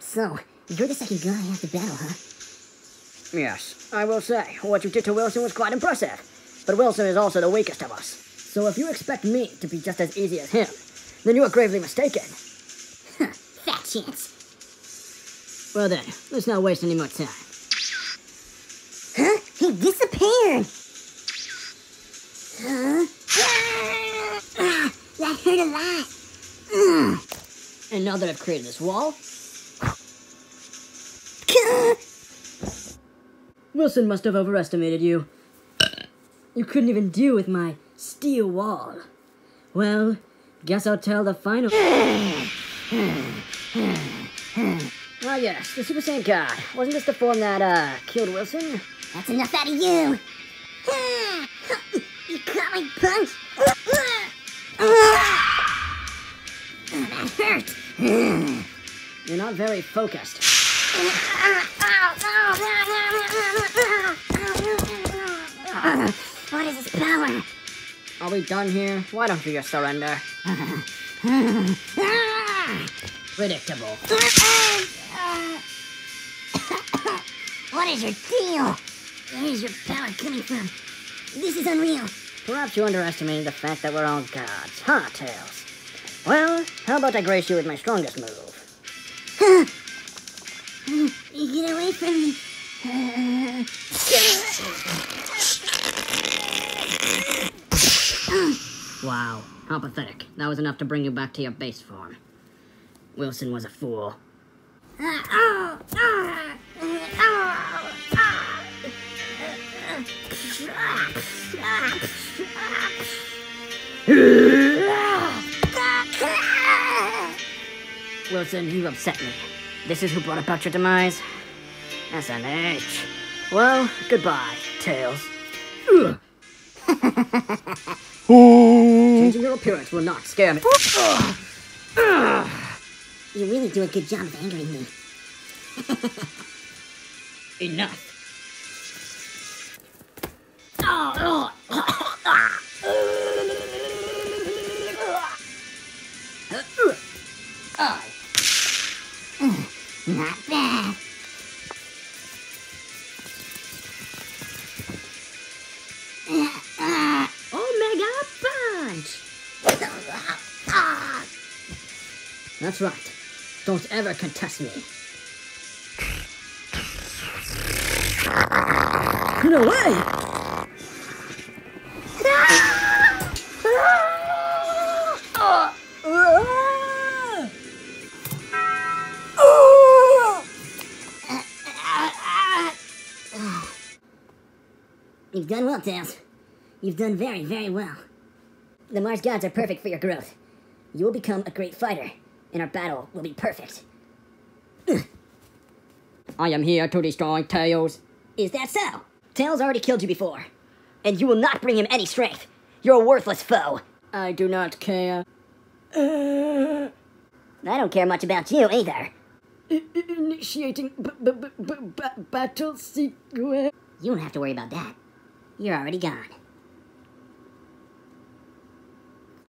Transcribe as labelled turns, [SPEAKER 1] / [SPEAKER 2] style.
[SPEAKER 1] So, you're the second guy I have to battle, huh?
[SPEAKER 2] Yes, I will say, what you did to Wilson was quite impressive. But Wilson is also the weakest of us. So if you expect me to be just as easy as him, then you are gravely mistaken.
[SPEAKER 1] Fat chance.
[SPEAKER 2] Well then, let's not waste any more time.
[SPEAKER 1] Huh? He disappeared! Huh? Ah, that hurt a lot. Mm.
[SPEAKER 2] And now that I've created this wall, Wilson must have overestimated you. You couldn't even deal with my steel wall. Well, guess I'll tell the final. Ah, yes, the Super Saiyan God. Wasn't this the form that, uh, killed Wilson?
[SPEAKER 1] That's enough out of you. You caught my punch. That hurt.
[SPEAKER 2] You're not very focused. Are we done here? Why don't you just surrender? Predictable.
[SPEAKER 1] What is your deal? Where is your power coming from? This is unreal.
[SPEAKER 2] Perhaps you underestimated the fact that we're all gods, huh, Tails? Well, how about I grace you with my strongest move?
[SPEAKER 1] You get away from me.
[SPEAKER 2] Wow, how pathetic. That was enough to bring you back to your base form. Wilson was a fool. Wilson, you upset me. This is who brought about your demise? SNH. Well, goodbye, Tails. Ugh. Changing your appearance will not scare me.
[SPEAKER 1] You really do a good job of angering me.
[SPEAKER 2] Enough. I.
[SPEAKER 1] Not bad.
[SPEAKER 2] That's right. Don't ever contest me. No way!
[SPEAKER 1] You've done well, Tails. You've done very, very well. The Mars gods are perfect for your growth. You will become a great fighter, and our battle will be perfect.
[SPEAKER 2] I am here to destroy Tails.
[SPEAKER 1] Is that so? Tails already killed you before, and you will not bring him any strength. You're a worthless foe.
[SPEAKER 2] I do not care.
[SPEAKER 1] I don't care much about you either.
[SPEAKER 2] Initiating battle sequence.
[SPEAKER 1] You don't have to worry about that. You're already gone.